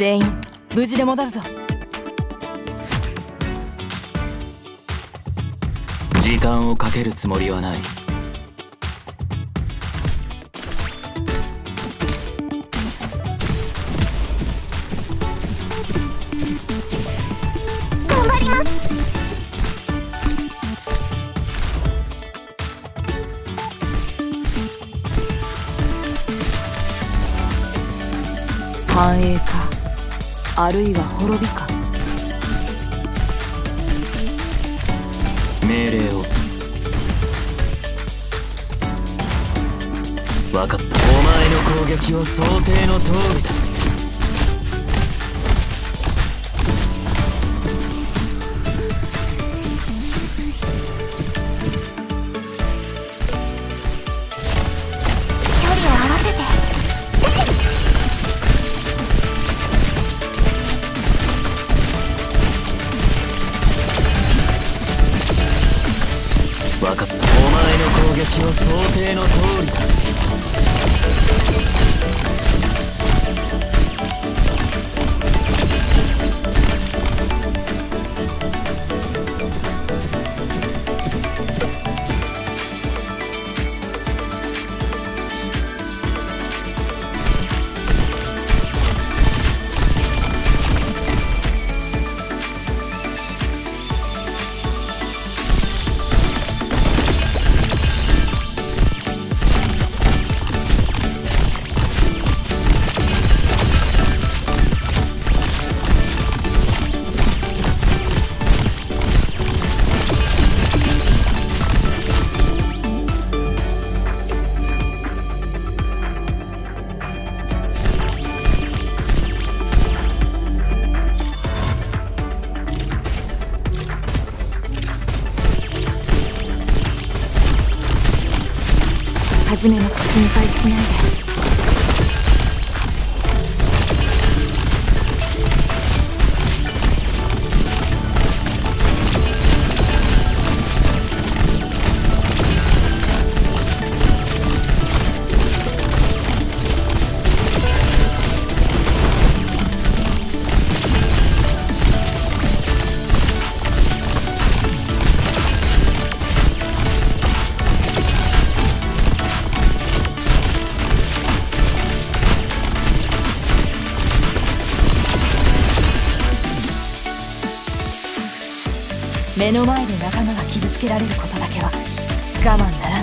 全員無事で戻るぞ。時間をかけるつもりはない。頑張ります。繁栄かあるいは滅びか。命令を。分かった。お前の攻撃は想定の通りだ。撃は想定の通りだ。初めも心配しないで。目の前で仲間が傷つけられることだけは我慢なら